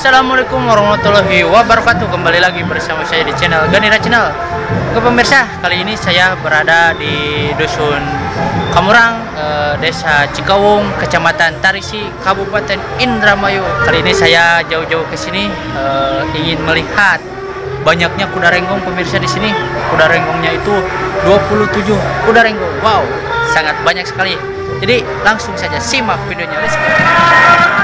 Assalamualaikum warahmatullahi wabarakatuh. Kembali lagi bersama saya di channel Ganira Channel. Oke pemirsa, kali ini saya berada di Dusun Kamurang eh, Desa Cikawung, Kecamatan Tarisi, Kabupaten Indramayu. Kali ini saya jauh-jauh ke sini eh, ingin melihat banyaknya kuda renggong pemirsa di sini. Kuda renggongnya itu 27 kuda renggong. Wow, sangat banyak sekali. Jadi langsung saja simak videonya. Let's go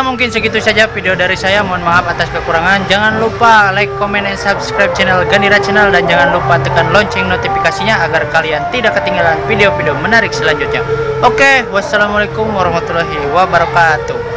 Mungkin segitu saja video dari saya. Mohon maaf atas kekurangan. Jangan lupa like comment and subscribe channel Ganira channel. Dan jangan lupa tekan lonceng notifikasinya agar kalian tidak ketinggalan video-video menarik selanjutnya. Oke wassalamualaikum warahmatullahi wabarakatuh